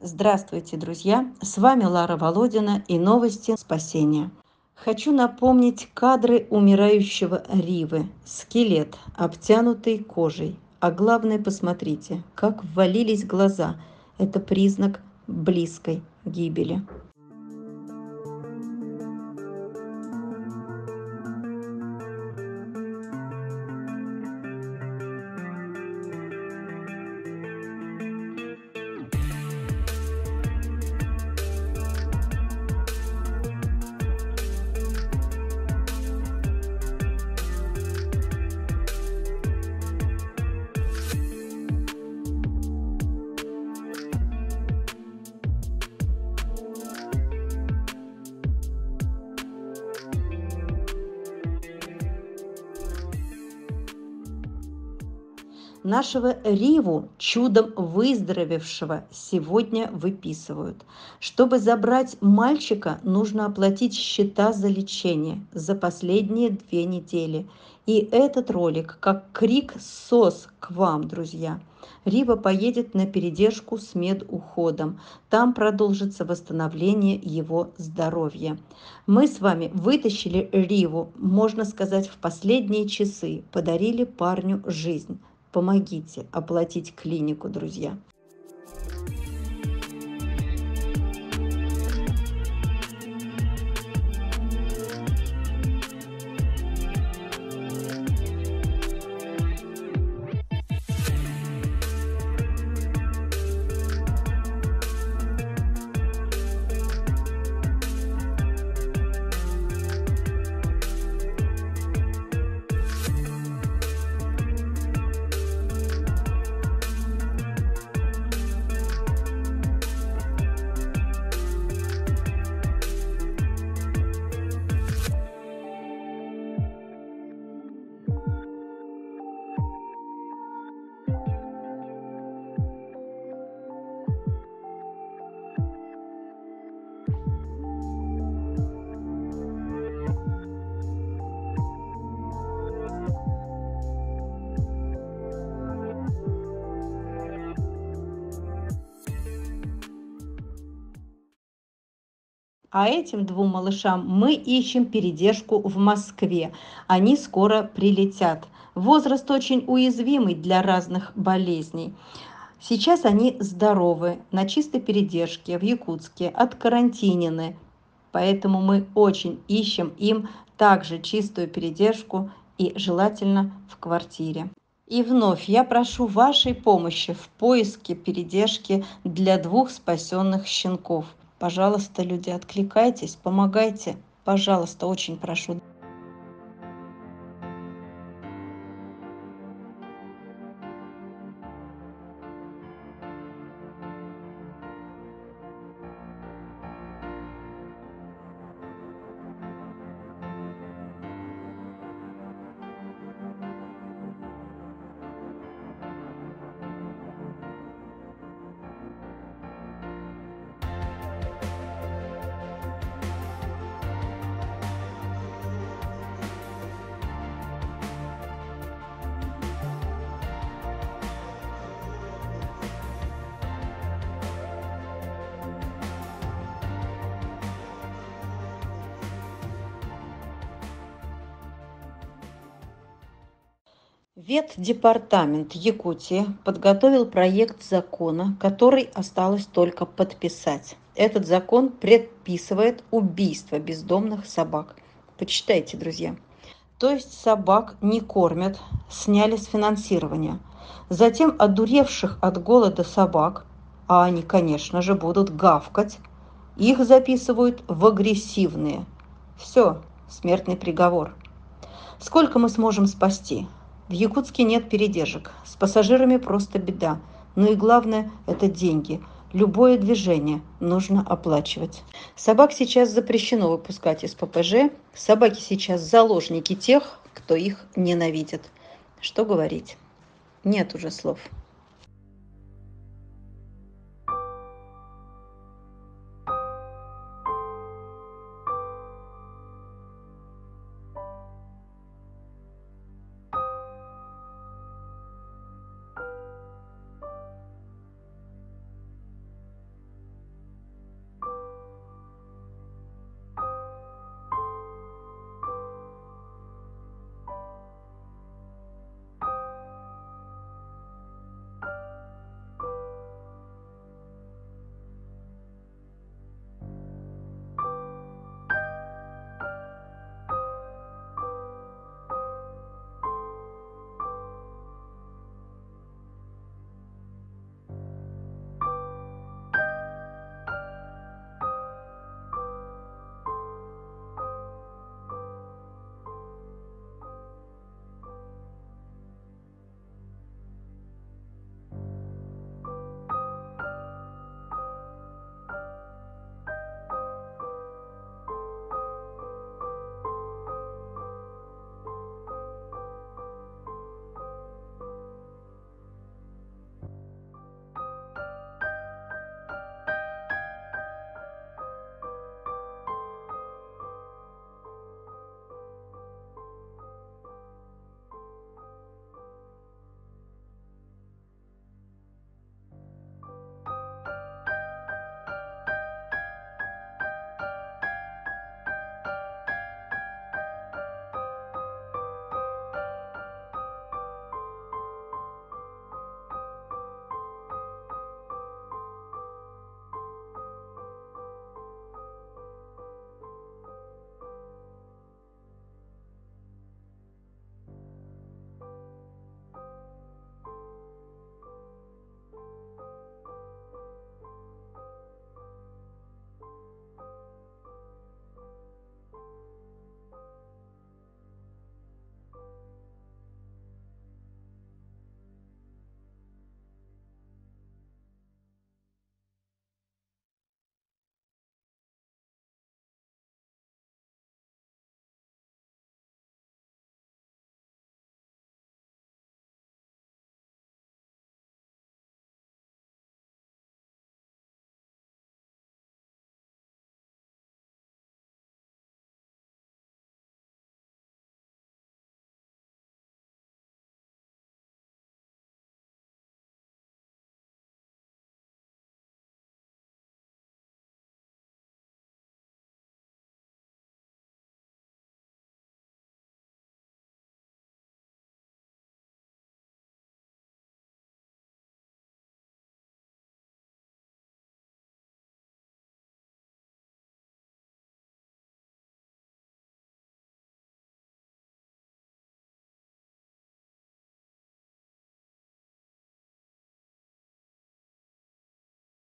Здравствуйте, друзья! С вами Лара Володина и новости спасения. Хочу напомнить кадры умирающего Ривы. Скелет, обтянутый кожей. А главное, посмотрите, как ввалились глаза. Это признак близкой гибели. Нашего Риву, чудом выздоровевшего, сегодня выписывают. Чтобы забрать мальчика, нужно оплатить счета за лечение за последние две недели. И этот ролик как крик СОС к вам, друзья. Рива поедет на передержку с медуходом. Там продолжится восстановление его здоровья. Мы с вами вытащили Риву, можно сказать, в последние часы, подарили парню жизнь. Помогите оплатить клинику, друзья. А этим двум малышам мы ищем передержку в Москве. Они скоро прилетят. Возраст очень уязвимый для разных болезней. Сейчас они здоровы, на чистой передержке в Якутске, откарантинены. Поэтому мы очень ищем им также чистую передержку и желательно в квартире. И вновь я прошу вашей помощи в поиске передержки для двух спасенных щенков – Пожалуйста, люди, откликайтесь, помогайте. Пожалуйста, очень прошу. Ветдепартамент Якутии подготовил проект закона, который осталось только подписать. Этот закон предписывает убийство бездомных собак. Почитайте, друзья. То есть собак не кормят, сняли с финансирования. Затем одуревших от голода собак, а они, конечно же, будут гавкать, их записывают в агрессивные. Все, смертный приговор. Сколько мы сможем спасти? В Якутске нет передержек. С пассажирами просто беда. Ну и главное – это деньги. Любое движение нужно оплачивать. Собак сейчас запрещено выпускать из ППЖ. Собаки сейчас заложники тех, кто их ненавидит. Что говорить? Нет уже слов.